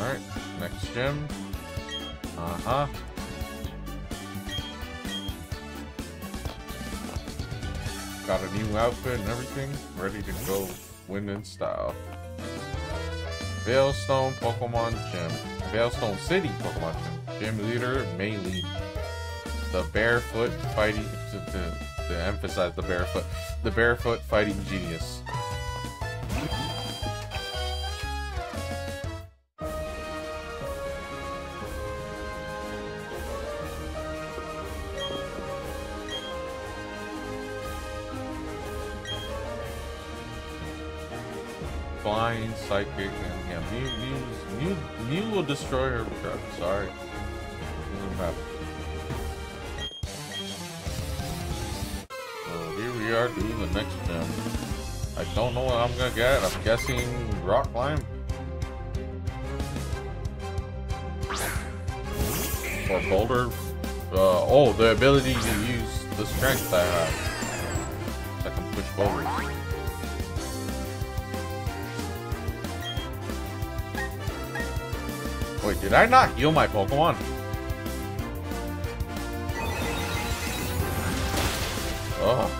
Alright, next gym. Uh-huh. Got a new outfit and everything. Ready to go win in style. Veilstone Pokemon Gym. Veilstone City Pokemon Gym. Gym leader, Maylene. The barefoot fighting, to, to, to emphasize the barefoot, the barefoot fighting genius. Flying, psychic, and yeah, Mew, Mew's, Mew, Mew will destroy her regardless. Sorry. Matter. So here we are doing the next gym. I don't know what I'm gonna get. I'm guessing rock climb. Or boulder. Uh, oh, the ability to use the strength I have. I can push boulders. Did I not heal my Pokemon? Oh,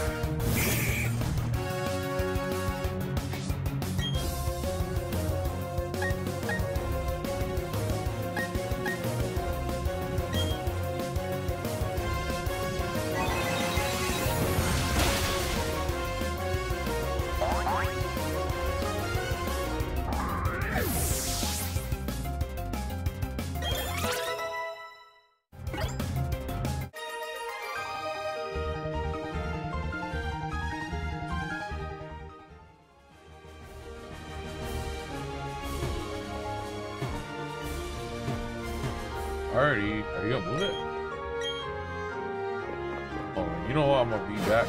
Alrighty, are you gonna move it? Oh, you know what? I'm gonna be back.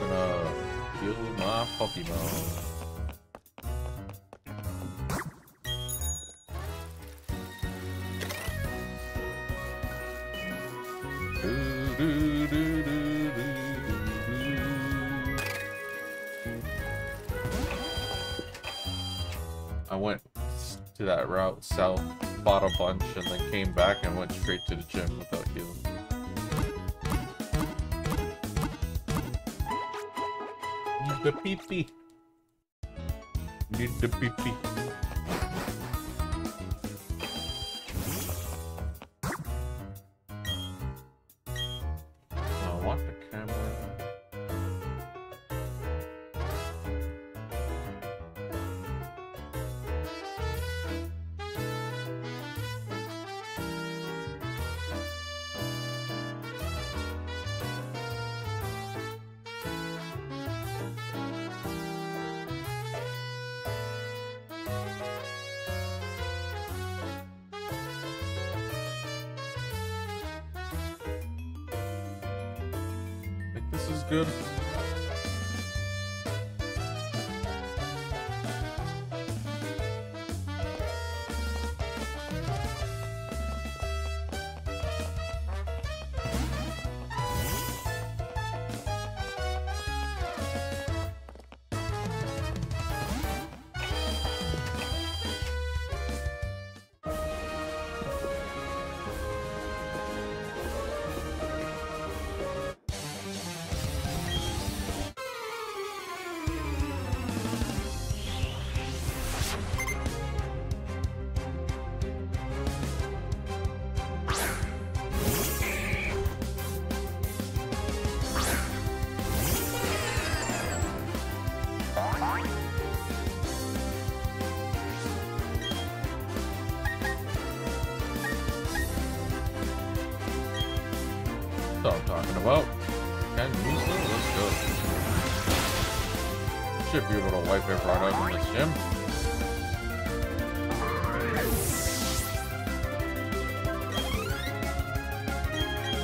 gonna uh, kill my Pokemon. South, bought a bunch, and then came back and went straight to the gym without healing. Need the pee pee. Need the pee good. What I'm talking about. Can use them? Let's go. should be able to wipe everyone out in this gym.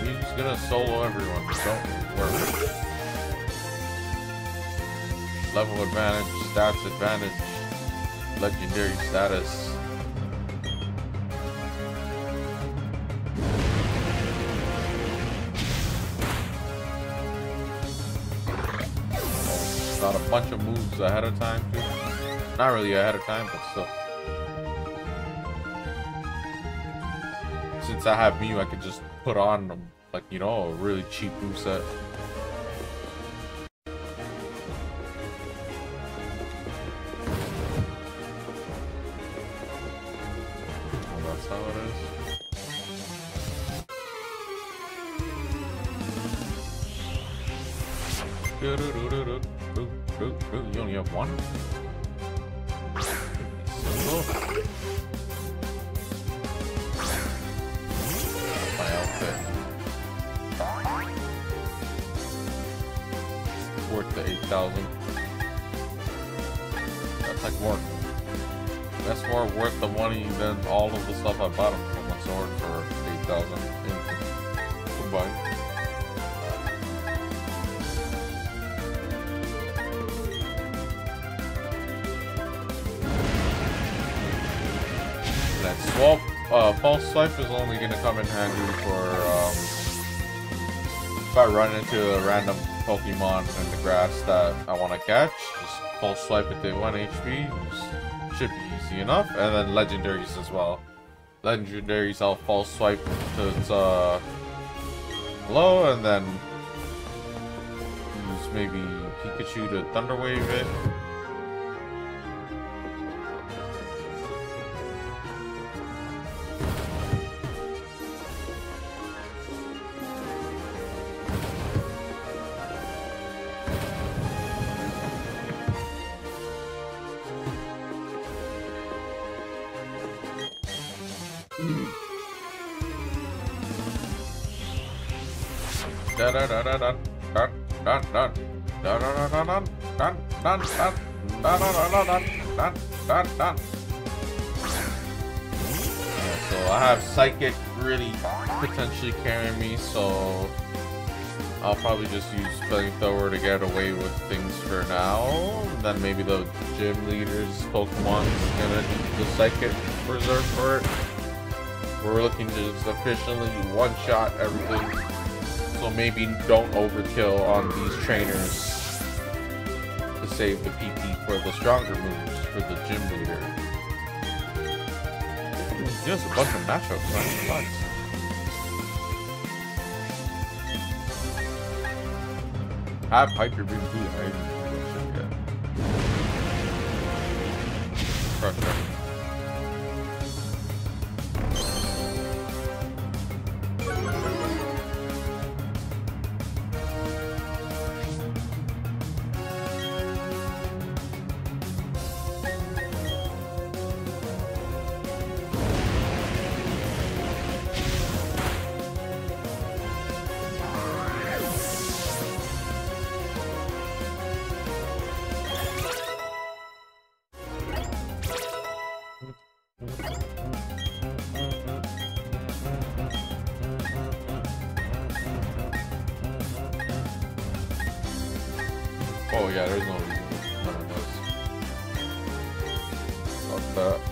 He's gonna solo everyone, don't worry. Level advantage, stats advantage, legendary status. Got a bunch of moves ahead of time too. Not really ahead of time, but still. Since I have Mew, I could just put on, like, you know, a really cheap move set. You only have one? My outfit. Worth the 8,000. That's like worth. That's more worth the money than all of the stuff I bought from my sword for 8,000. Goodbye. Well, false swipe is only going to come in handy for um, if I run into a random Pokemon in the grass that I want to catch. Just False Swipe it to 1 HP. should be easy enough. And then Legendaries as well. Legendaries I'll False Swipe to its uh, low and then use maybe Pikachu to Thunder Wave it. So I have Psychic really potentially carrying me, so I'll probably just use Flamethrower to get away with things for now. And then maybe the gym leader's Pokemon's gonna need the Psychic Reserve for it. We're looking to just efficiently one-shot everything so maybe don't overkill on these trainers to save the PP for the stronger moves for the gym leader. Just a bunch of matchups, man. Have Hyper Beam too. I didn't Oh yeah, there's no reason. None of that.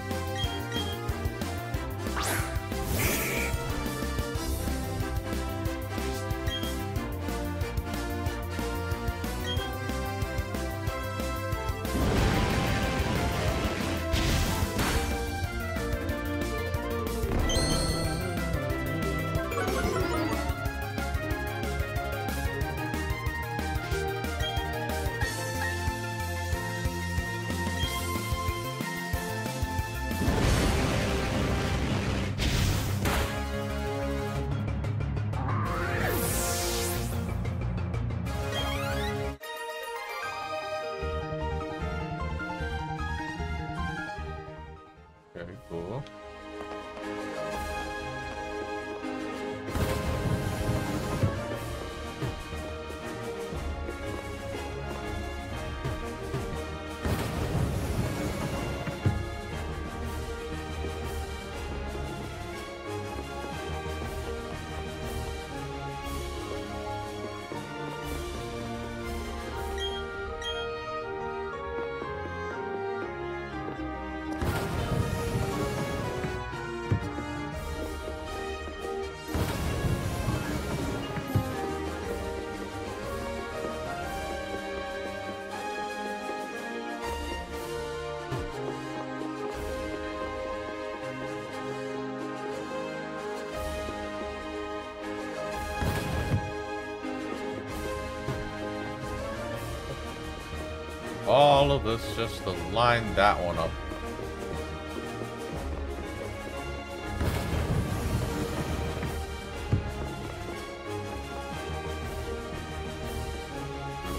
Of this just to line that one up.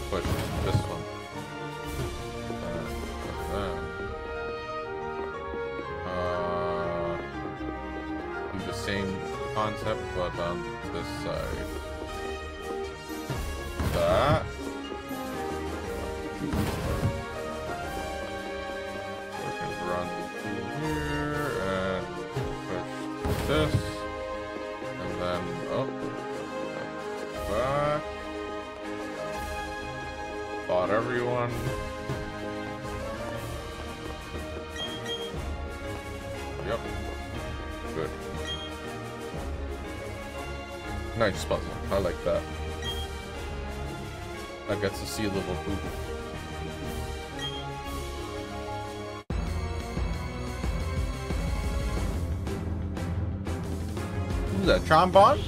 Push this one. Uh, the same concept, but on this side. That. Bought everyone. Yep. Good. Nice puzzle. I like that. I get to see a little poop. Who's that? Trombone?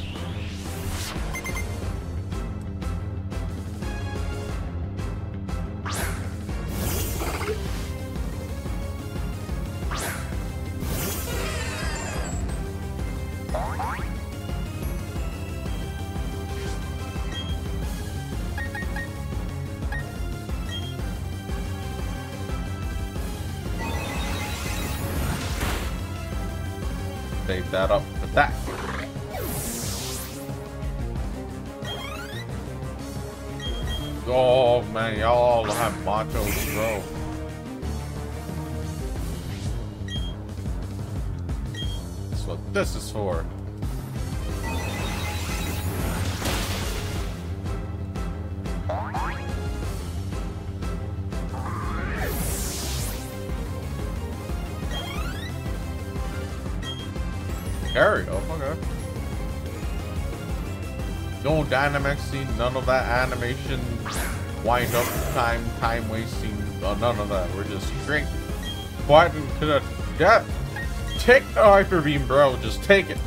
That up for that. Oh man, y'all have machos, bro. That's what this is for. No Dynamaxing, none of that animation, wind up time, time wasting, uh, none of that. We're just straight fighting to the death. Take the Hyper Beam, bro. Just take it.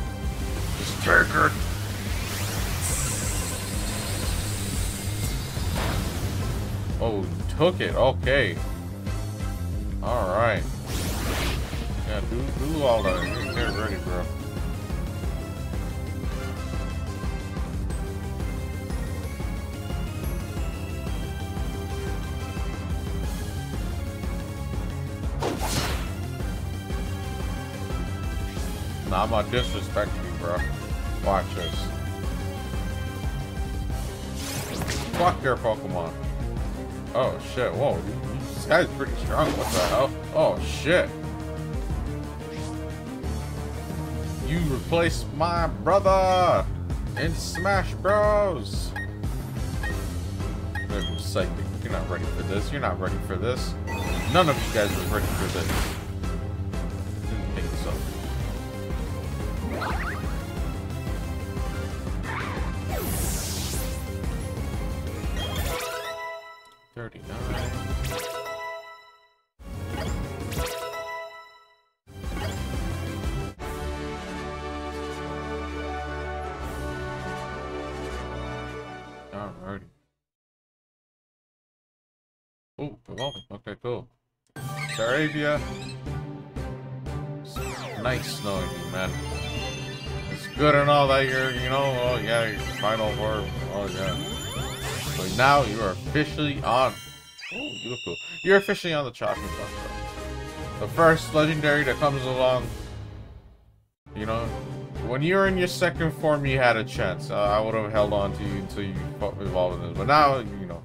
Just take it. Oh, took it. Okay. Alright. Yeah, do, do all that. Get ready, bro. Nah, I'm not disrespecting you, bro. Watch this. Fuck your Pokemon. Oh shit, whoa. This guy's pretty strong. What the hell? Oh shit. You replaced my brother in Smash Bros. Psychic. You're not ready for this. You're not ready for this. None of you guys are ready for this. Okay, cool. Staravia. Nice knowing you, man. It's good and all that you're, you know, oh yeah, your final form. Oh yeah. But now you are officially on. Oh, you look cool. You're officially on the chocolate bus. The first legendary that comes along. You know, when you were in your second form, you had a chance. Uh, I would have held on to you until you evolved in this. But now, you know,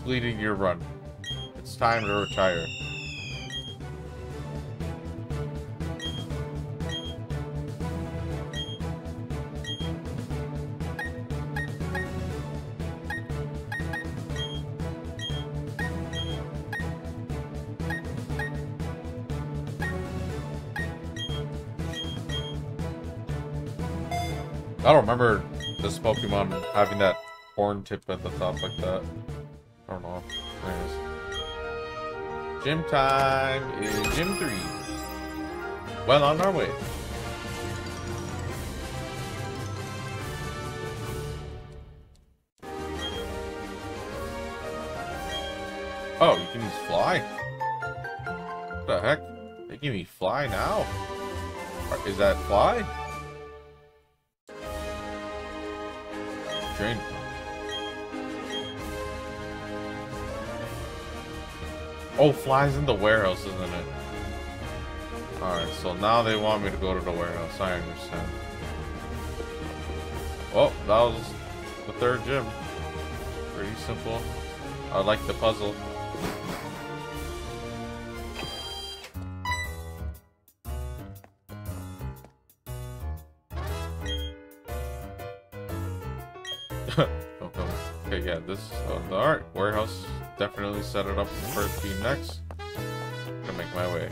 completed your run. It's time to retire. I don't remember this Pokemon having that horn tip at the top like that. Gym time is gym three. Well on our way. Oh, you can use fly? What the heck? They give me fly now? Is that fly? Drain. Oh, flies in the warehouse, isn't it? Alright, so now they want me to go to the warehouse. I understand. Oh, that was the third gym. Pretty simple. I like the puzzle. This, uh, alright, warehouse, definitely set it up for to next. Gonna make my way.